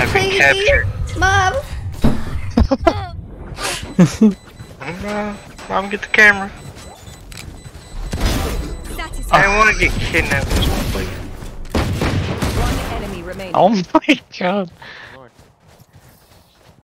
have been Please. captured. Mom. Uh, Mom, get the camera. I don't want to get kidnapped. Just one to. One enemy remaining. Oh my god.